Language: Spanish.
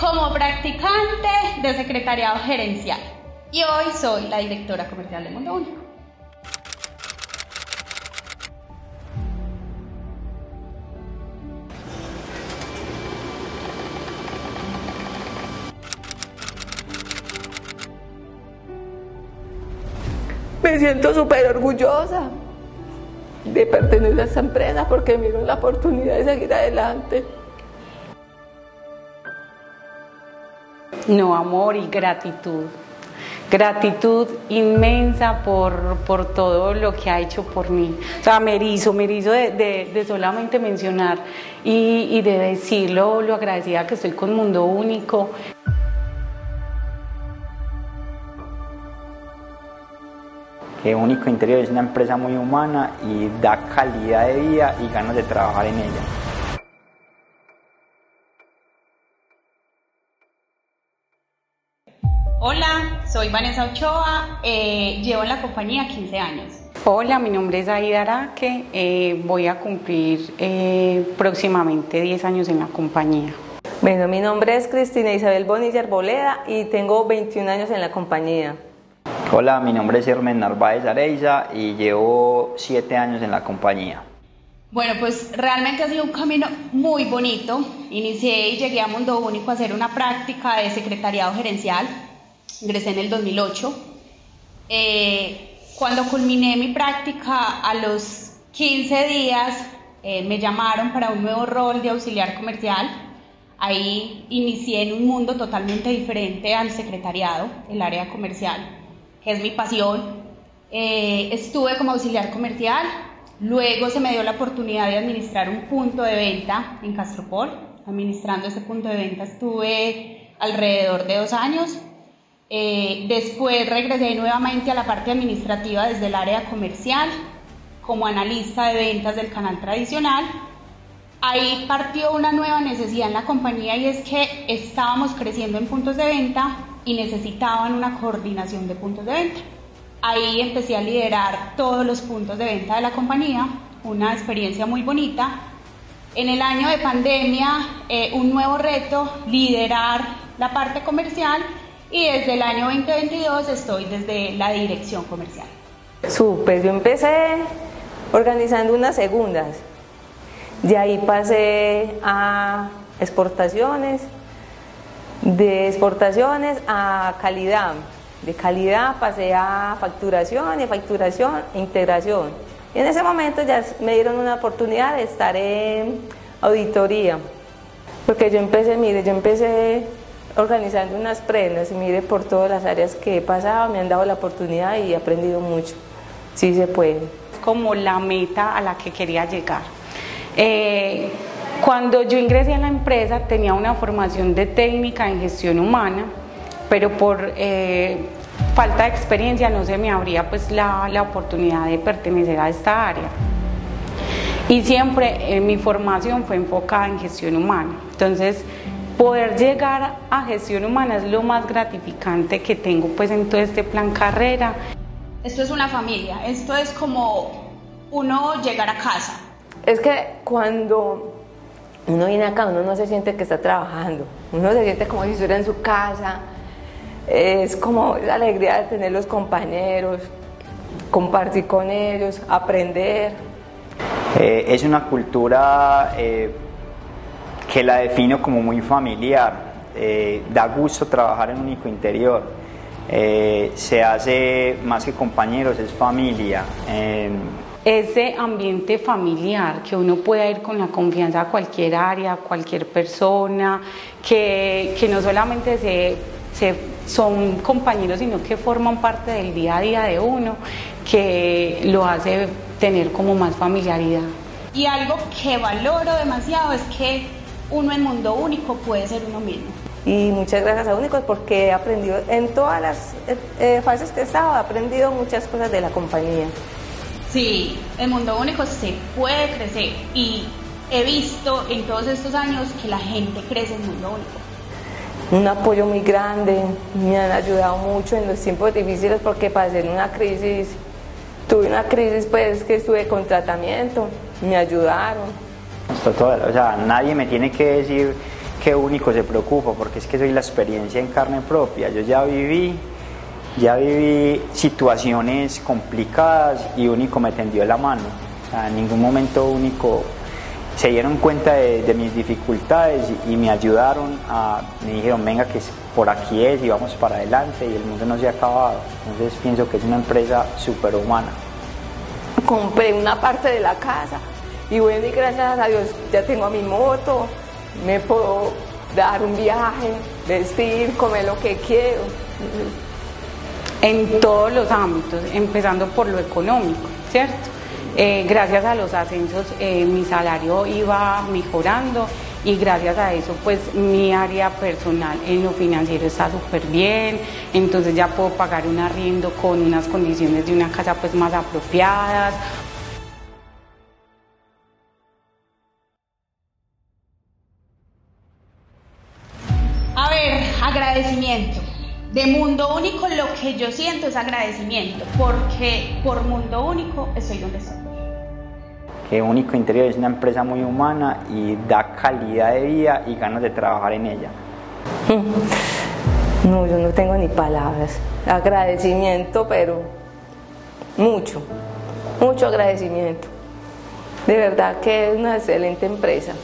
como practicante de secretariado gerencial y hoy soy la directora comercial de Mundo Único. Me siento súper orgullosa de pertenecer a esta empresa porque me dieron la oportunidad de seguir adelante. No, amor y gratitud. Gratitud inmensa por, por todo lo que ha hecho por mí. O sea, me erizo, me erizo de, solamente mencionar y, de decirlo lo agradecida que estoy con Mundo Único. que Único Interior es una empresa muy humana y da calidad de vida y ganas de trabajar en ella. Hola, soy Vanessa Ochoa, eh, llevo en la compañía 15 años. Hola, mi nombre es Aida Araque, eh, voy a cumplir eh, próximamente 10 años en la compañía. Bueno, mi nombre es Cristina Isabel Bonilla Arboleda y tengo 21 años en la compañía. Hola, mi nombre es Hermen Narváez Areiza y llevo 7 años en la compañía. Bueno, pues realmente ha sido un camino muy bonito. Inicié y llegué a Mundo Único a hacer una práctica de secretariado gerencial. Ingresé en el 2008. Eh, cuando culminé mi práctica, a los 15 días eh, me llamaron para un nuevo rol de auxiliar comercial. Ahí inicié en un mundo totalmente diferente al secretariado, el área comercial, que es mi pasión. Eh, estuve como auxiliar comercial, luego se me dio la oportunidad de administrar un punto de venta en Castropol. Administrando ese punto de venta estuve alrededor de dos años. Eh, después regresé nuevamente a la parte administrativa desde el área comercial como analista de ventas del canal tradicional. Ahí partió una nueva necesidad en la compañía y es que estábamos creciendo en puntos de venta y necesitaban una coordinación de puntos de venta. Ahí empecé a liderar todos los puntos de venta de la compañía, una experiencia muy bonita. En el año de pandemia, eh, un nuevo reto, liderar la parte comercial y desde el año 2022 estoy desde la dirección comercial. Súper, yo empecé organizando unas segundas, de ahí pasé a exportaciones, de exportaciones a calidad, de calidad pasé a facturación, de facturación a integración. Y en ese momento ya me dieron una oportunidad de estar en auditoría, porque yo empecé, mire, yo empecé organizando unas prendas y mire por todas las áreas que he pasado, me han dado la oportunidad y he aprendido mucho. Sí se puede. Como la meta a la que quería llegar. Eh, cuando yo ingresé a la empresa tenía una formación de técnica en gestión humana, pero por eh, falta de experiencia no se me abría pues la, la, oportunidad de pertenecer a esta área. Y siempre eh, mi formación fue enfocada en gestión humana. Entonces, poder llegar a gestión humana es lo más gratificante que tengo pues en todo este plan carrera. Esto es una familia, esto es como uno llegar a casa. Es que cuando uno viene acá, uno no se siente que está trabajando, uno se siente como si estuviera en su casa, es como la alegría de tener los compañeros, compartir con ellos, aprender. Eh, es una cultura eh, que la defino como muy familiar, eh, da gusto trabajar en Único Interior, se hace más que compañeros, es familia. Ese ambiente familiar, que uno pueda ir con la confianza a cualquier área, a cualquier persona, que, que no solamente se, se, son compañeros, sino que forman parte del día a día de uno, que lo hace tener como más familiaridad. Y algo que valoro demasiado es que uno en mundo único puede ser uno mismo. Y muchas gracias a Únicos porque he aprendido, en todas las eh, fases que he estado, he aprendido muchas cosas de la compañía. Sí, el mundo único se puede crecer y he visto en todos estos años que la gente crece en mundo único. Un apoyo muy grande, me han ayudado mucho en los tiempos difíciles porque pasé en una crisis, tuve una crisis pues que estuve con tratamiento, me ayudaron. O sea, nadie me tiene que decir que único se preocupa, porque es que soy la experiencia en carne propia. Yo ya viví, ya viví situaciones complicadas y único me tendió la mano. en ningún momento único se dieron cuenta de, mis dificultades y, me ayudaron a, me dijeron, venga que por aquí es y vamos para adelante y el mundo no se ha acabado. Entonces pienso que es una empresa superhumana. Compré una parte de la casa y bueno, y gracias a Dios ya tengo a mi moto, me puedo dar un viaje, vestir, comer lo que quiero. En todos los ámbitos, empezando por lo económico, ¿cierto? Eh, gracias a los ascensos eh, mi salario iba mejorando y gracias a eso pues mi área personal en lo financiero está súper bien, entonces ya puedo pagar un arriendo con unas condiciones de una casa pues más apropiadas. Agradecimiento. De Mundo Único lo que yo siento es agradecimiento, porque por Mundo Único estoy donde estoy. Que Único Interior es una empresa muy humana y da calidad de vida y ganas de trabajar en ella. No, yo no tengo ni palabras. Agradecimiento, pero mucho, mucho agradecimiento. De verdad que es una excelente empresa.